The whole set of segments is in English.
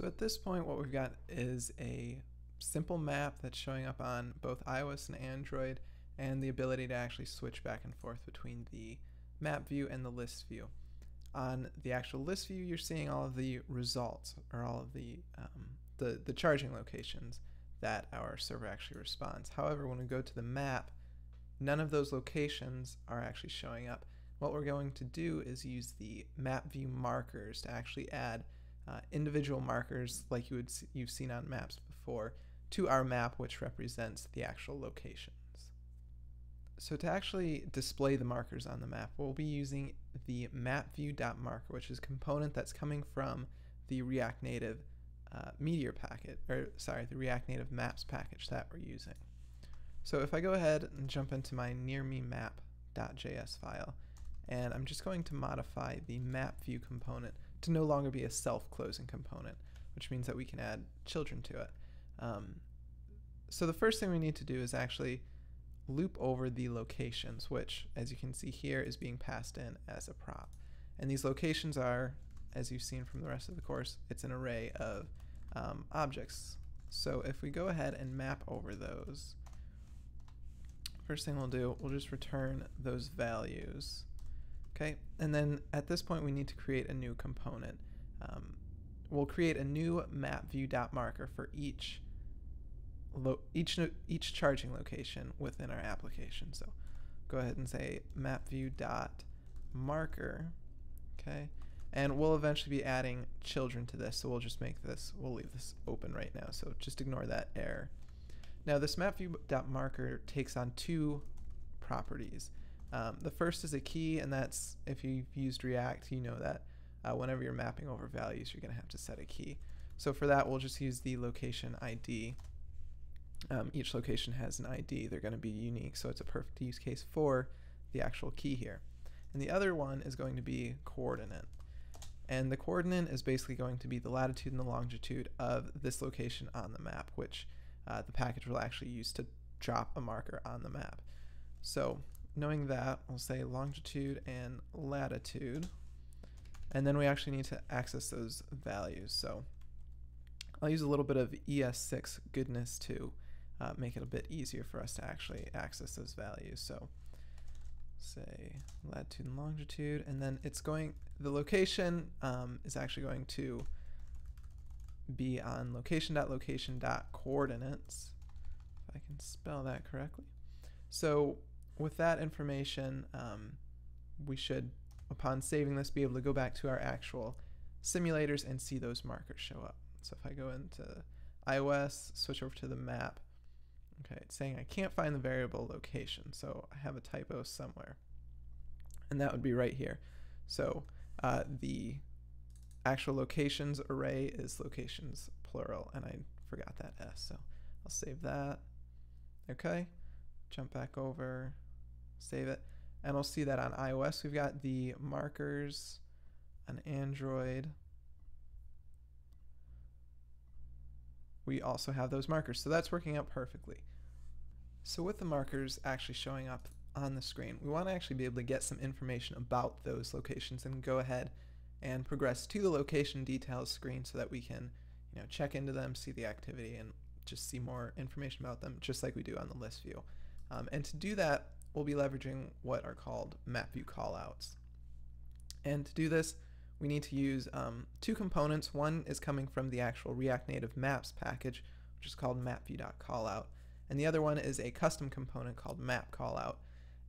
So at this point, what we've got is a simple map that's showing up on both iOS and Android, and the ability to actually switch back and forth between the map view and the list view. On the actual list view, you're seeing all of the results, or all of the, um, the, the charging locations that our server actually responds. However, when we go to the map, none of those locations are actually showing up. What we're going to do is use the map view markers to actually add uh, individual markers like you would see, you've seen on maps before to our map which represents the actual locations. So to actually display the markers on the map, we'll be using the mapview.marker, which is a component that's coming from the React Native uh, Meteor packet, or sorry, the React Native Maps package that we're using. So if I go ahead and jump into my near me map.js file, and I'm just going to modify the map view component to no longer be a self-closing component, which means that we can add children to it. Um, so the first thing we need to do is actually loop over the locations, which, as you can see here, is being passed in as a prop. And these locations are, as you've seen from the rest of the course, it's an array of um, objects. So if we go ahead and map over those, first thing we'll do, we'll just return those values. Okay, and then at this point we need to create a new component. Um, we'll create a new map view dot marker for each each each charging location within our application. So go ahead and say map view dot marker. Okay, and we'll eventually be adding children to this. So we'll just make this. We'll leave this open right now. So just ignore that error. Now this map view dot marker takes on two properties. Um, the first is a key, and that's if you've used React, you know that uh, whenever you're mapping over values, you're going to have to set a key. So for that, we'll just use the location ID. Um, each location has an ID. They're going to be unique, so it's a perfect use case for the actual key here. And the other one is going to be coordinate. And the coordinate is basically going to be the latitude and the longitude of this location on the map, which uh, the package will actually use to drop a marker on the map. So knowing that, we'll say longitude and latitude. And then we actually need to access those values. So I'll use a little bit of ES6 goodness to uh, make it a bit easier for us to actually access those values. So say latitude and longitude, and then it's going, the location um, is actually going to be on location.location.coordinates, if I can spell that correctly. So with that information, um, we should, upon saving this, be able to go back to our actual simulators and see those markers show up. So if I go into iOS, switch over to the map, okay, it's saying I can't find the variable location, so I have a typo somewhere. And that would be right here. So uh, the actual locations array is locations plural, and I forgot that S, so I'll save that. Okay, jump back over, save it. And we'll see that on iOS, we've got the markers. On Android, we also have those markers. So that's working out perfectly. So with the markers actually showing up on the screen, we want to actually be able to get some information about those locations and go ahead and progress to the location details screen so that we can you know, check into them, see the activity, and just see more information about them, just like we do on the list view. Um, and to do that, we'll be leveraging what are called map view callouts. And to do this, we need to use um, two components. One is coming from the actual React Native Maps package, which is called mapview.callout. And the other one is a custom component called mapcallout.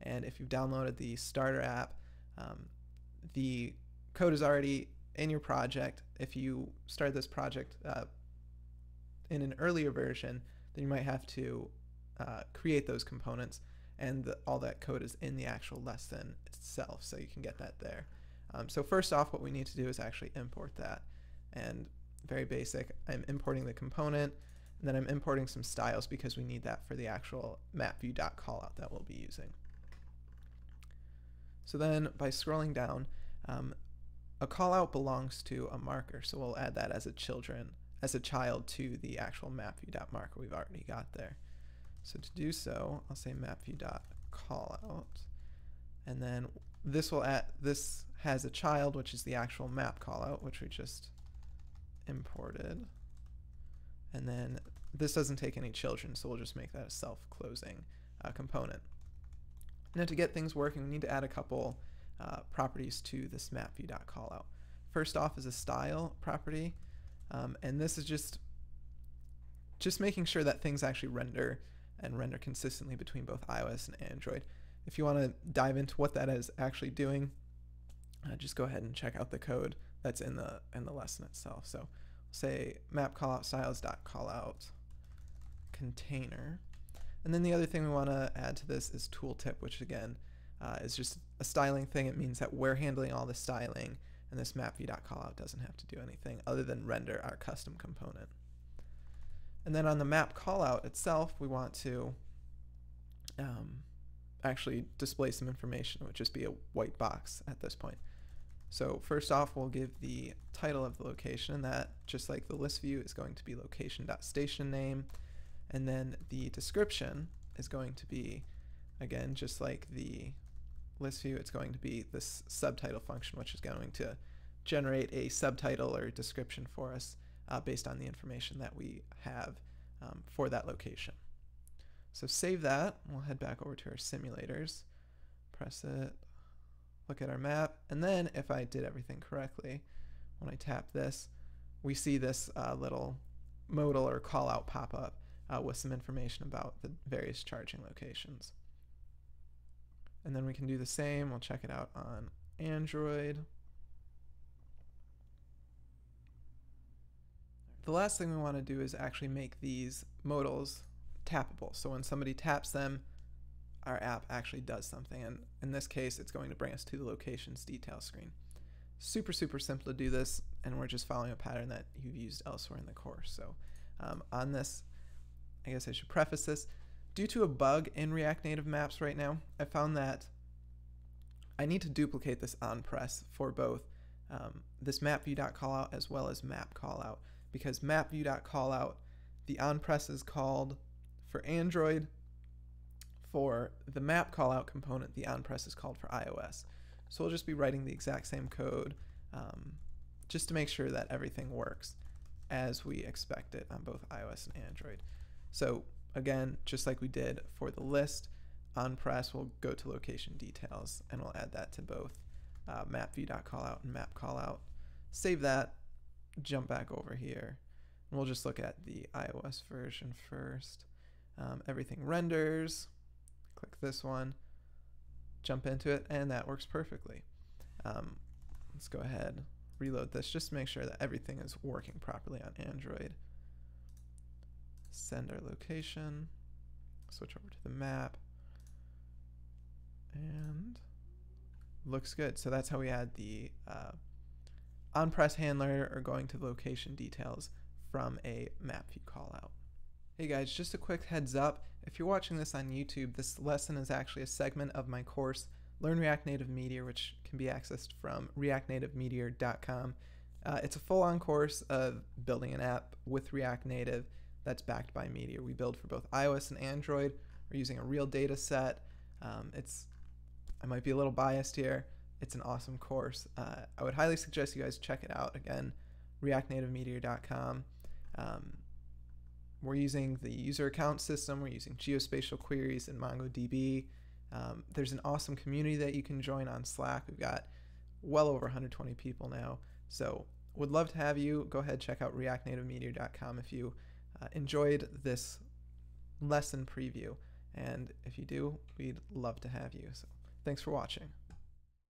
And if you've downloaded the starter app, um, the code is already in your project. If you start this project uh, in an earlier version, then you might have to uh, create those components and the, all that code is in the actual lesson itself, so you can get that there. Um, so first off, what we need to do is actually import that. And very basic, I'm importing the component, and then I'm importing some styles because we need that for the actual mapview.callout that we'll be using. So then by scrolling down, um, a callout belongs to a marker, so we'll add that as a children, as a child to the actual mapview.marker we've already got there. So to do so, I'll say mapview.callout. And then this will add, this has a child, which is the actual map callout, which we just imported. And then this doesn't take any children, so we'll just make that a self-closing uh, component. Now to get things working, we need to add a couple uh, properties to this mapView.callout. First off is a style property, um, and this is just just making sure that things actually render and render consistently between both iOS and Android. If you want to dive into what that is actually doing, uh, just go ahead and check out the code that's in the in the lesson itself. So say map callout styles dot callout container. And then the other thing we want to add to this is tooltip, which again uh, is just a styling thing. It means that we're handling all the styling and this mapview.callout doesn't have to do anything other than render our custom component. And then on the map callout itself, we want to um, actually display some information. It would just be a white box at this point. So first off, we'll give the title of the location, and that, just like the list view, is going to be location.station name. And then the description is going to be, again, just like the list view, it's going to be this subtitle function, which is going to generate a subtitle or description for us uh, based on the information that we have um, for that location. So save that. We'll head back over to our simulators, press it, look at our map, and then if I did everything correctly, when I tap this, we see this uh, little modal or callout pop up uh, with some information about the various charging locations. And then we can do the same. We'll check it out on Android. The last thing we want to do is actually make these modals tappable. So when somebody taps them, our app actually does something. And in this case, it's going to bring us to the locations detail screen. Super, super simple to do this, and we're just following a pattern that you've used elsewhere in the course. So um, on this, I guess I should preface this. Due to a bug in React Native Maps right now, I found that I need to duplicate this on press for both um, this mapview.callout as well as map callout because mapview.callout, the on press is called for Android. For the map callout component, the on press is called for iOS. So we'll just be writing the exact same code um, just to make sure that everything works as we expect it on both iOS and Android. So again, just like we did for the list, on press we'll go to location details and we'll add that to both uh, mapview.callout and map callout. Save that, jump back over here, and we'll just look at the iOS version first. Um, everything renders, click this one, jump into it, and that works perfectly. Um, let's go ahead, reload this just to make sure that everything is working properly on Android. Send our location, switch over to the map, and looks good. So that's how we add the uh, on press handler or going to the location details from a map view callout. Hey guys, just a quick heads up. If you're watching this on YouTube, this lesson is actually a segment of my course, Learn React Native Meteor, which can be accessed from reactnativemeteor.com. Uh, it's a full-on course of building an app with React Native that's backed by Meteor. We build for both iOS and Android. We're using a real data set. Um, it's I might be a little biased here. It's an awesome course. Uh, I would highly suggest you guys check it out. Again, reactnativemeteor.com. Um, we're using the user account system. We're using geospatial queries in MongoDB. Um, there's an awesome community that you can join on Slack. We've got well over 120 people now. So would love to have you. Go ahead, check out reactnativemeteor.com if you uh, enjoyed this lesson preview. And if you do, we'd love to have you. So thanks for watching.